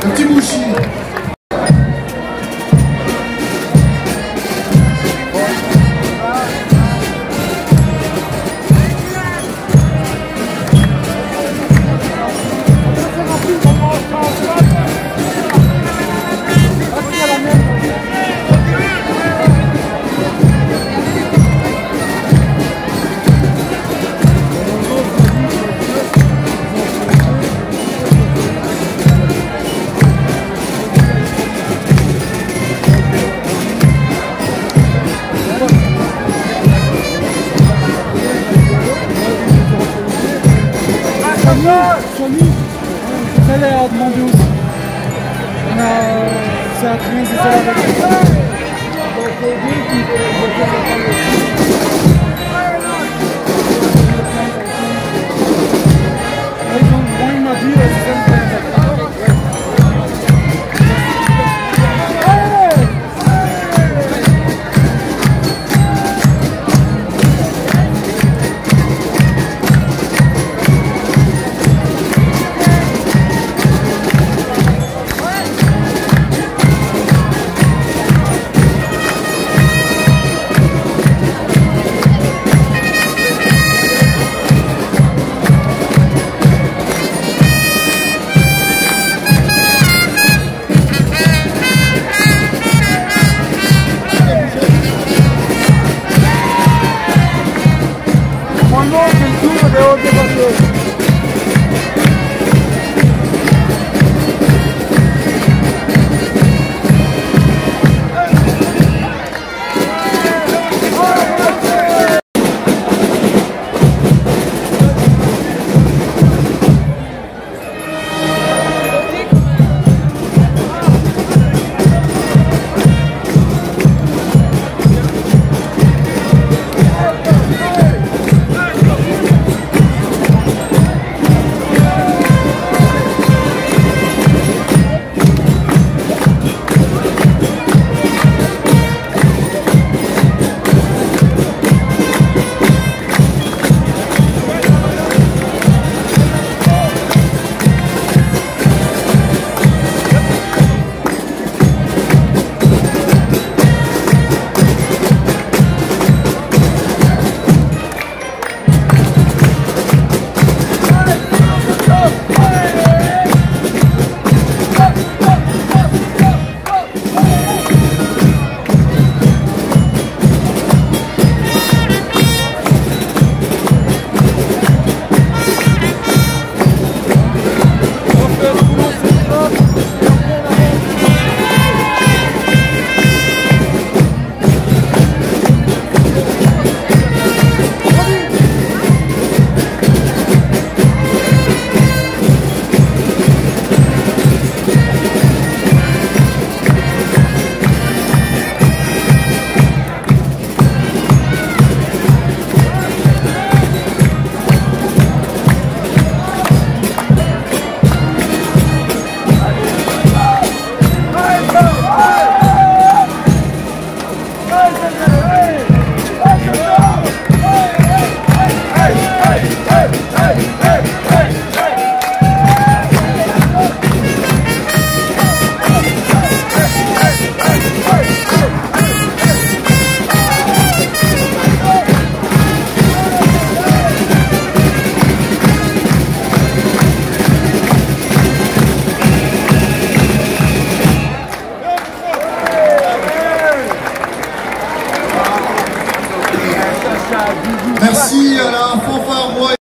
Petit bouchi. Sony, Sierra, fofa, favor.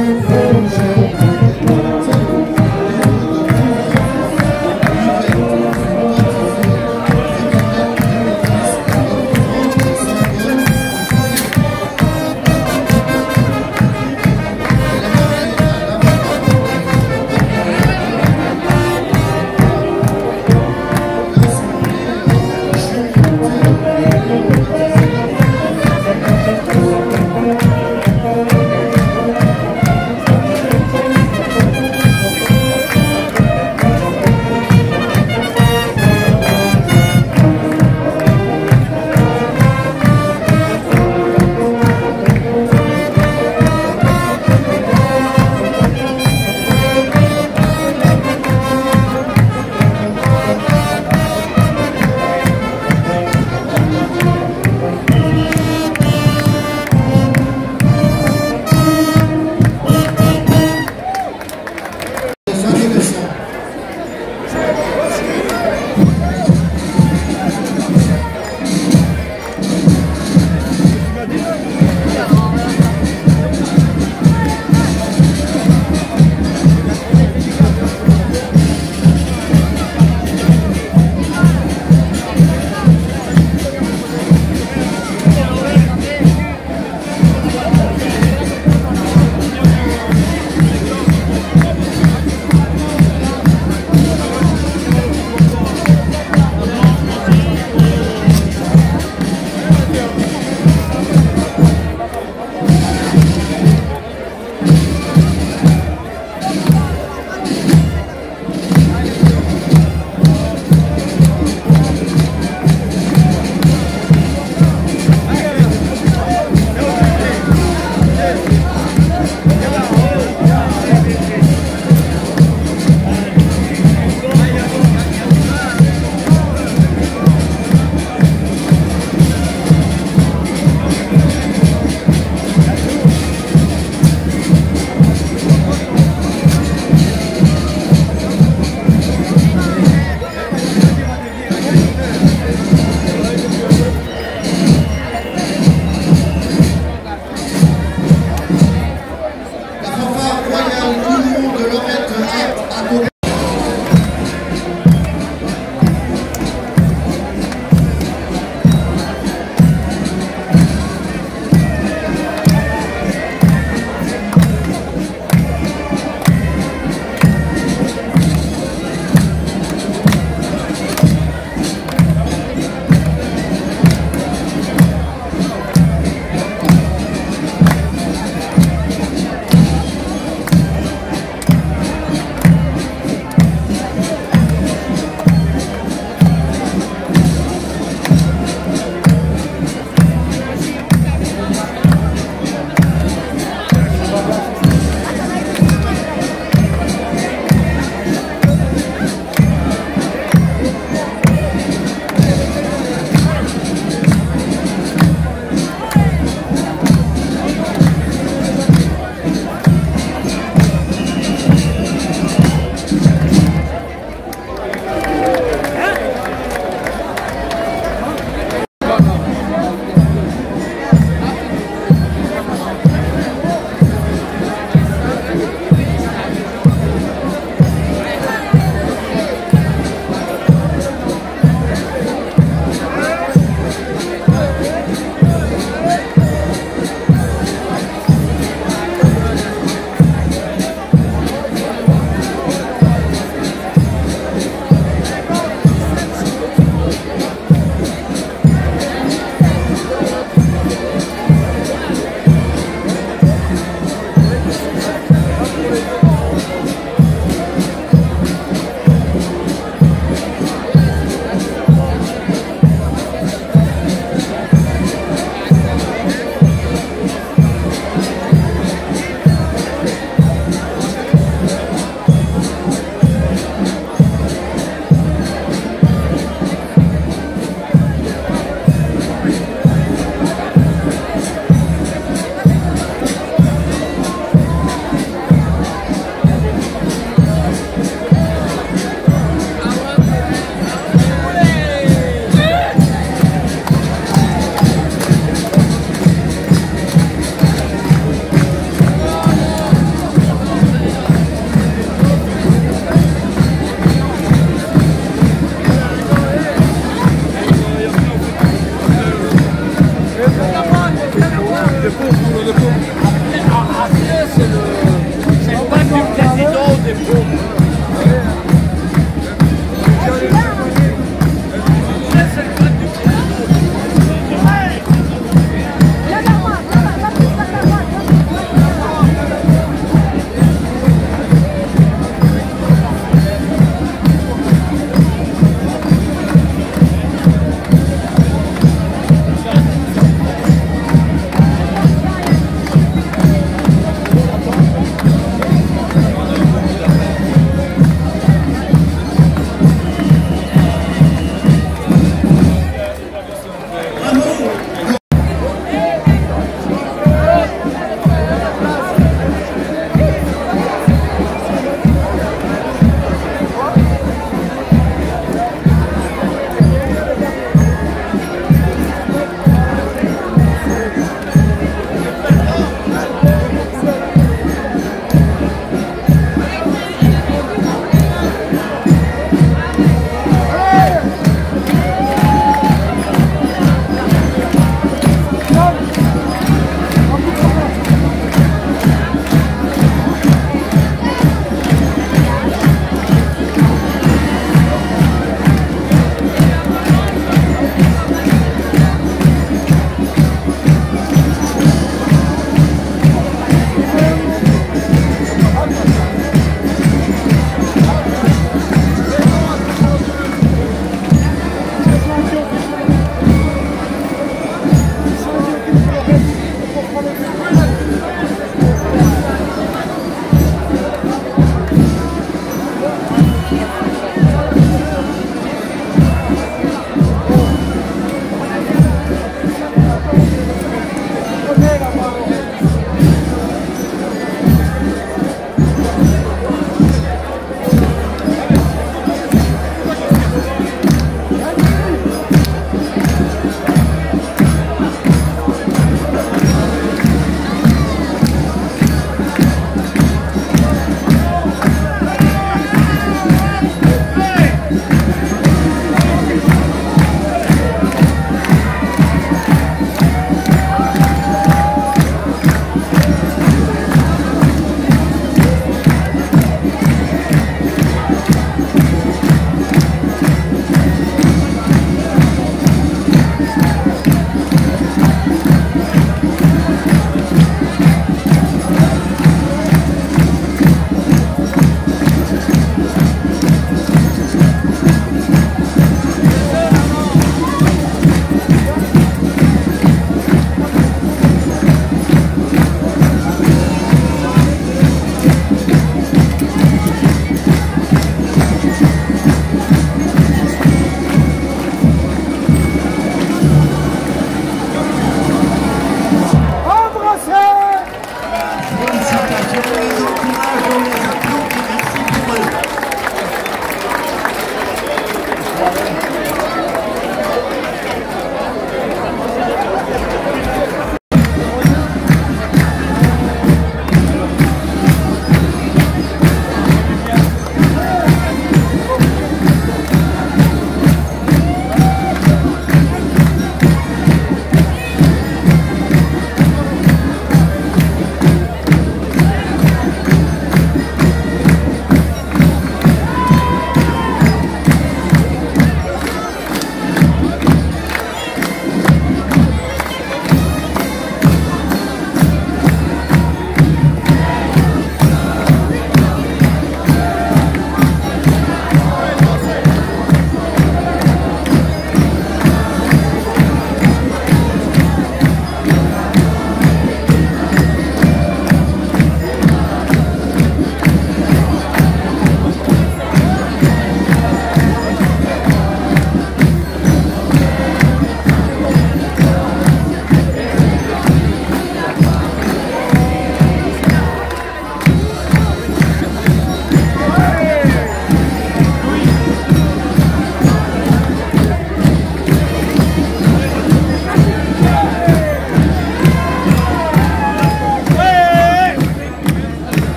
and